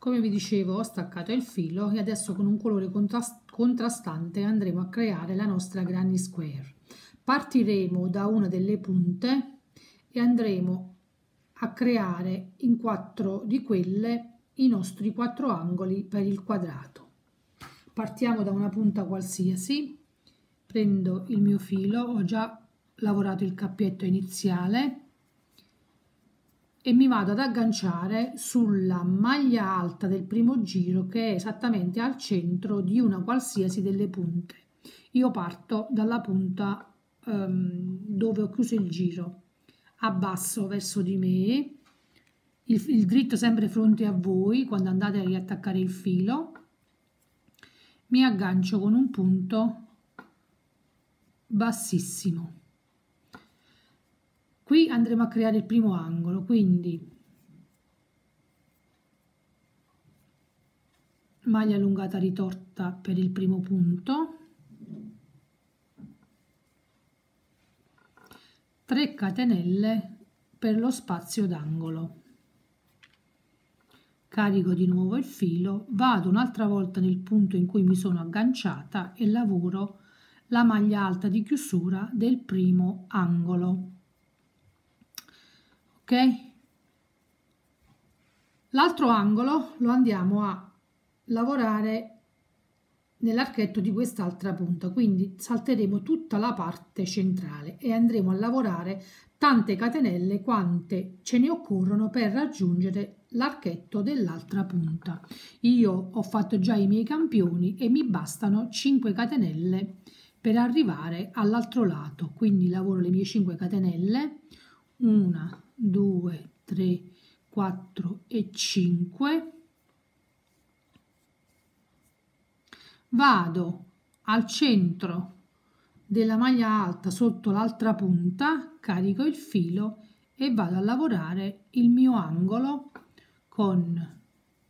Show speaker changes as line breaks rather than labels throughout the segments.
come vi dicevo ho staccato il filo e adesso con un colore contrastante andremo a creare la nostra granny square. Partiremo da una delle punte e andremo a creare in quattro di quelle i nostri quattro angoli per il quadrato. Partiamo da una punta qualsiasi prendo il mio filo ho già lavorato il cappietto iniziale e mi vado ad agganciare sulla maglia alta del primo giro che è esattamente al centro di una qualsiasi delle punte. Io parto dalla punta um, dove ho chiuso il giro, abbasso verso di me, il, il dritto sempre fronte a voi quando andate a riattaccare il filo, mi aggancio con un punto bassissimo qui andremo a creare il primo angolo quindi maglia allungata ritorta per il primo punto. 3 catenelle per lo spazio d'angolo. Carico di nuovo il filo vado un'altra volta nel punto in cui mi sono agganciata e lavoro la maglia alta di chiusura del primo angolo ok? L'altro angolo lo andiamo a lavorare nell'archetto di quest'altra punta quindi salteremo tutta la parte centrale e andremo a lavorare tante catenelle quante ce ne occorrono per raggiungere l'archetto dell'altra punta. Io ho fatto già i miei campioni e mi bastano 5 catenelle per arrivare all'altro lato quindi lavoro le mie 5 catenelle una 2, 3, 4 e 5. Vado al centro della maglia alta sotto l'altra punta, carico il filo e vado a lavorare il mio angolo con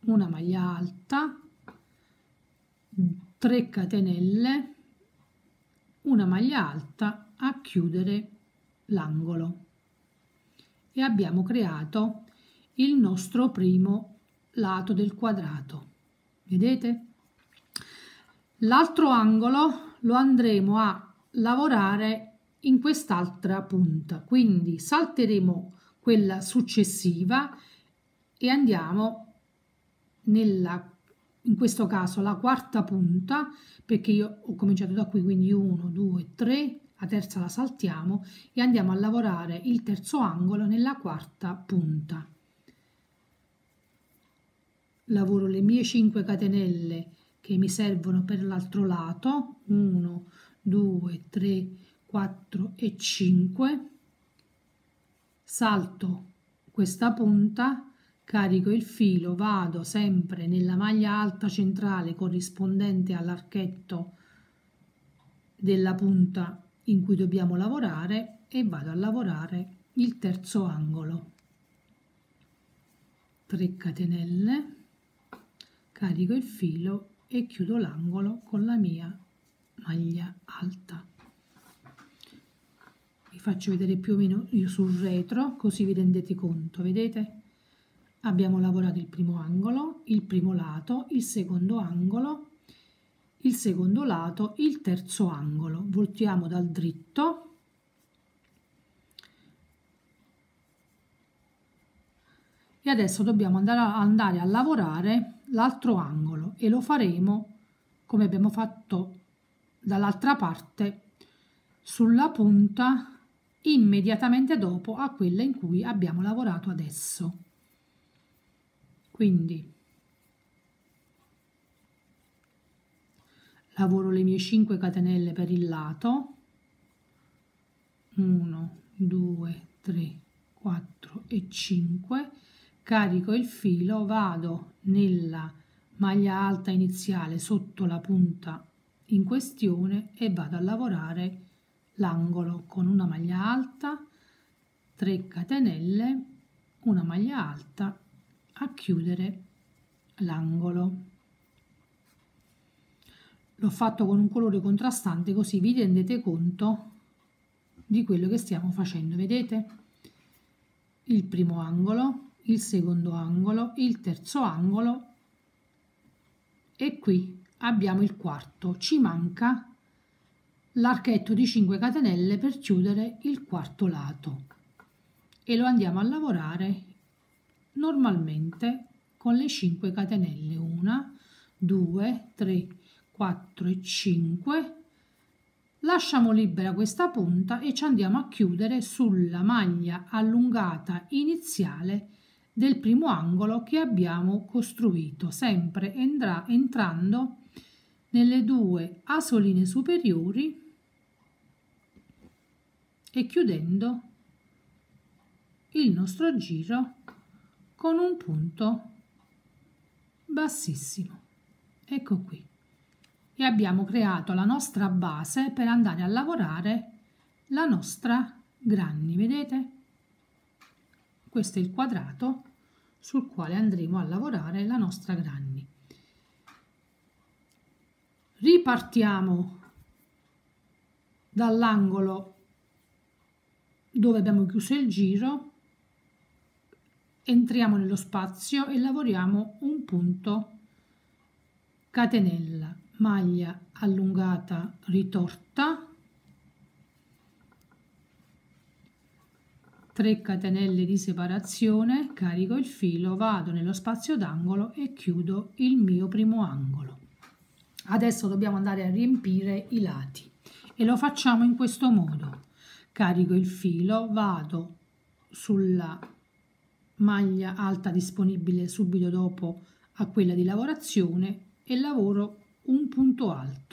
una maglia alta, 3 catenelle, una maglia alta a chiudere l'angolo e abbiamo creato il nostro primo lato del quadrato. Vedete? L'altro angolo lo andremo a lavorare in quest'altra punta, quindi salteremo quella successiva e andiamo nella in questo caso la quarta punta perché io ho cominciato da qui quindi 1 2 3 la terza la saltiamo e andiamo a lavorare il terzo angolo nella quarta punta. Lavoro le mie 5 catenelle che mi servono per l'altro lato, 1, 2, 3, 4 e 5, salto questa punta, carico il filo, vado sempre nella maglia alta centrale corrispondente all'archetto della punta in cui dobbiamo lavorare e vado a lavorare il terzo angolo. 3 catenelle carico il filo e chiudo l'angolo con la mia maglia alta. Vi faccio vedere più o meno sul retro così vi rendete conto vedete? Abbiamo lavorato il primo angolo il primo lato il secondo angolo il secondo lato, il terzo angolo. Voltiamo dal dritto. E adesso dobbiamo andare a, andare a lavorare l'altro angolo e lo faremo come abbiamo fatto dall'altra parte sulla punta immediatamente dopo a quella in cui abbiamo lavorato adesso. Quindi lavoro le mie 5 catenelle per il lato. 1 2 3 4 e 5 carico il filo vado nella maglia alta iniziale sotto la punta in questione e vado a lavorare l'angolo con una maglia alta 3 catenelle una maglia alta a chiudere l'angolo l'ho fatto con un colore contrastante così vi rendete conto di quello che stiamo facendo vedete? Il primo angolo il secondo angolo il terzo angolo. E qui abbiamo il quarto. Ci manca l'archetto di 5 catenelle per chiudere il quarto lato. E lo andiamo a lavorare normalmente con le 5 catenelle. 1 2 3 4 e 5 lasciamo libera questa punta e ci andiamo a chiudere sulla maglia allungata iniziale del primo angolo che abbiamo costruito. Sempre entra entrando nelle due asoline superiori e chiudendo il nostro giro con un punto bassissimo. Ecco qui e abbiamo creato la nostra base per andare a lavorare la nostra granny vedete? Questo è il quadrato sul quale andremo a lavorare la nostra granny. Ripartiamo dall'angolo dove abbiamo chiuso il giro entriamo nello spazio e lavoriamo un punto catenella maglia allungata ritorta. 3 catenelle di separazione carico il filo vado nello spazio d'angolo e chiudo il mio primo angolo. Adesso dobbiamo andare a riempire i lati e lo facciamo in questo modo. Carico il filo vado sulla maglia alta disponibile subito dopo a quella di lavorazione e lavoro un punto alto.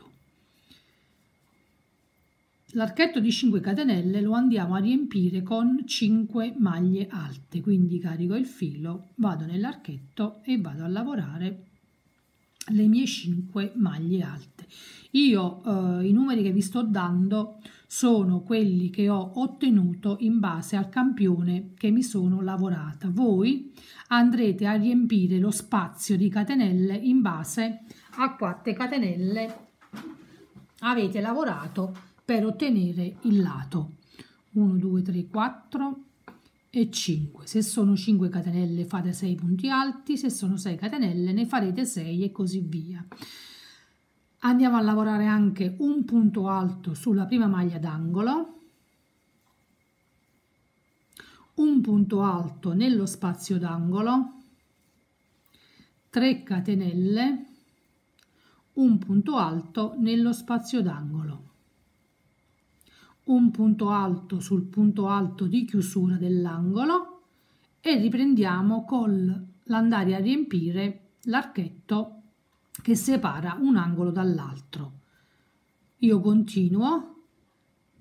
L'archetto di 5 catenelle lo andiamo a riempire con 5 maglie alte. Quindi carico il filo vado nell'archetto e vado a lavorare le mie 5 maglie alte. Io eh, i numeri che vi sto dando sono quelli che ho ottenuto in base al campione che mi sono lavorata. Voi andrete a riempire lo spazio di catenelle in base a quante catenelle avete lavorato per ottenere il lato. 1, 2, 3, 4 e 5. Se sono 5 catenelle fate 6 punti alti, se sono 6 catenelle ne farete 6 e così via andiamo a lavorare anche un punto alto sulla prima maglia d'angolo un punto alto nello spazio d'angolo 3 catenelle un punto alto nello spazio d'angolo un punto alto sul punto alto di chiusura dell'angolo e riprendiamo con l'andare a riempire l'archetto che separa un angolo dall'altro. Io continuo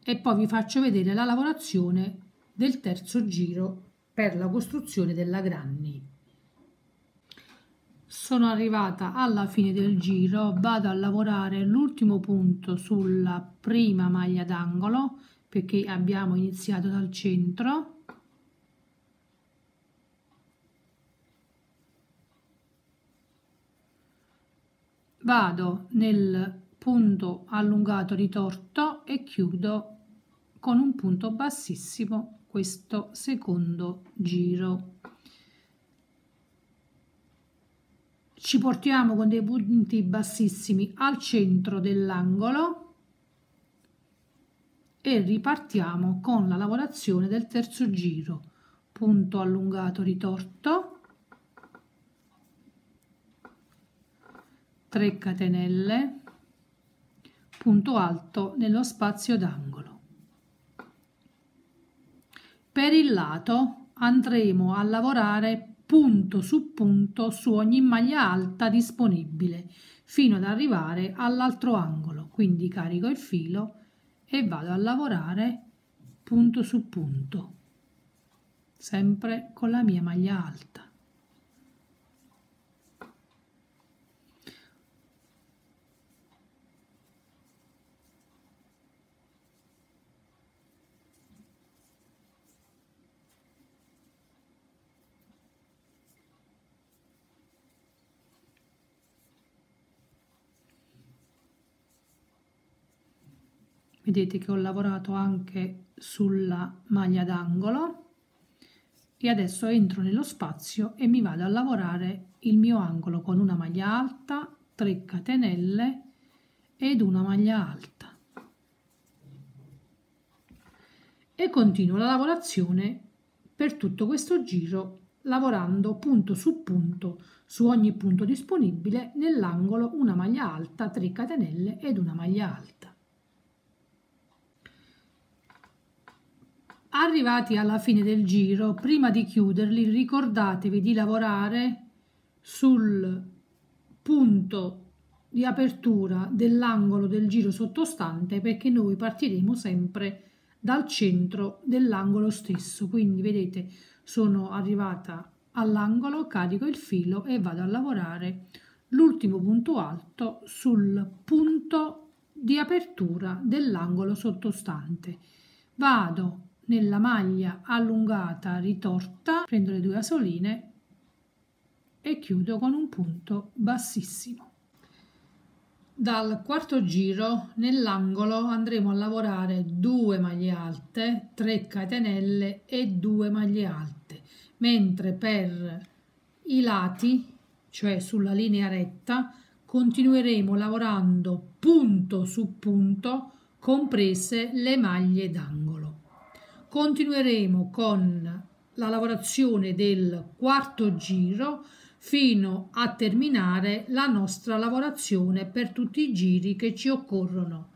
e poi vi faccio vedere la lavorazione del terzo giro per la costruzione della granny. Sono arrivata alla fine del giro, vado a lavorare l'ultimo punto sulla prima maglia d'angolo perché abbiamo iniziato dal centro. Vado nel punto allungato ritorto e chiudo con un punto bassissimo questo secondo giro ci portiamo con dei punti bassissimi al centro dell'angolo e ripartiamo con la lavorazione del terzo giro. Punto allungato ritorto. 3 catenelle. Punto alto nello spazio d'angolo. Per il lato andremo a lavorare punto su punto su ogni maglia alta disponibile fino ad arrivare all'altro angolo. Quindi carico il filo e vado a lavorare punto su punto sempre con la mia maglia alta vedete che ho lavorato anche sulla maglia d'angolo e adesso entro nello spazio e mi vado a lavorare il mio angolo con una maglia alta 3 catenelle ed una maglia alta. E continuo la lavorazione per tutto questo giro lavorando punto su punto su ogni punto disponibile nell'angolo una maglia alta 3 catenelle ed una maglia alta arrivati alla fine del giro prima di chiuderli ricordatevi di lavorare sul punto di apertura dell'angolo del giro sottostante perché noi partiremo sempre dal centro dell'angolo stesso. Quindi vedete sono arrivata all'angolo carico il filo e vado a lavorare l'ultimo punto alto sul punto di apertura dell'angolo sottostante. Vado nella maglia allungata ritorta prendo le due asoline e chiudo con un punto bassissimo. Dal quarto giro nell'angolo andremo a lavorare 2 maglie alte 3 catenelle e 2 maglie alte. Mentre per i lati cioè sulla linea retta continueremo lavorando punto su punto comprese le maglie d'angolo continueremo con la lavorazione del quarto giro fino a terminare la nostra lavorazione per tutti i giri che ci occorrono.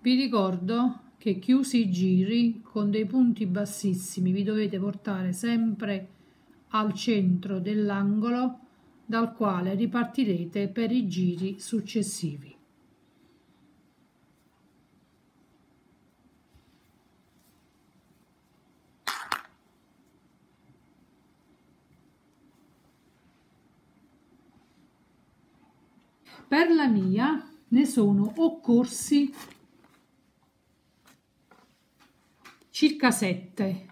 Vi ricordo che chiusi i giri con dei punti bassissimi vi dovete portare sempre al centro dell'angolo dal quale ripartirete per i giri successivi. Per la mia ne sono occorsi circa 7.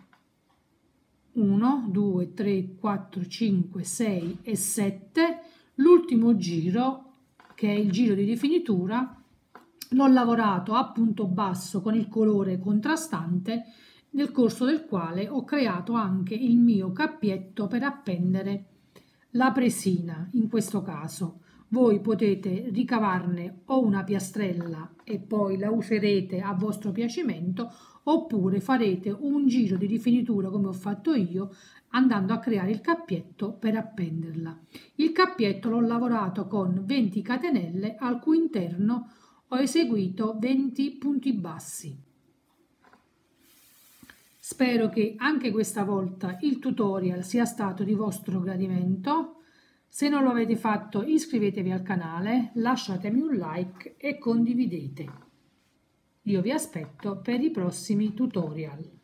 1, 2, 3, 4, 5, 6 e 7. L'ultimo giro, che è il giro di rifinitura, l'ho lavorato a punto basso con il colore contrastante nel corso del quale ho creato anche il mio cappietto per appendere la presina in questo caso voi potete ricavarne o una piastrella e poi la userete a vostro piacimento oppure farete un giro di rifinitura come ho fatto io andando a creare il cappietto per appenderla. Il cappietto l'ho lavorato con 20 catenelle al cui interno ho eseguito 20 punti bassi. Spero che anche questa volta il tutorial sia stato di vostro gradimento. Se non lo avete fatto iscrivetevi al canale, lasciatemi un like e condividete. Io vi aspetto per i prossimi tutorial.